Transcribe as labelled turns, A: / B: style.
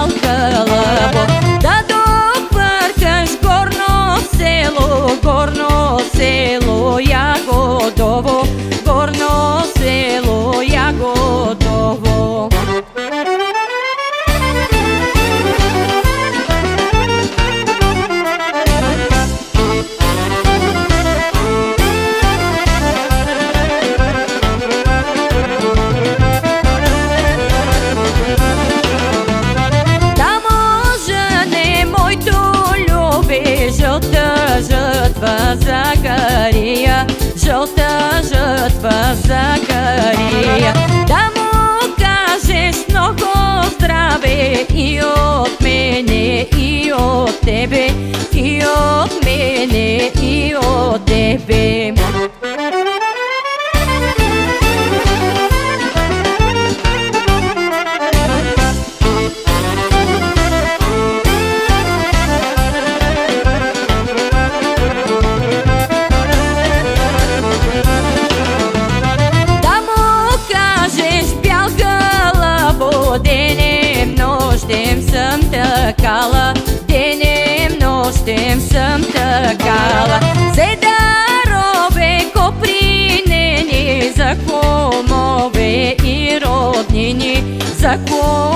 A: alcalar жътва Захария, жълта жертва закария, Да му кажеш много здраве и от мене, и от тебе, сомнений закон.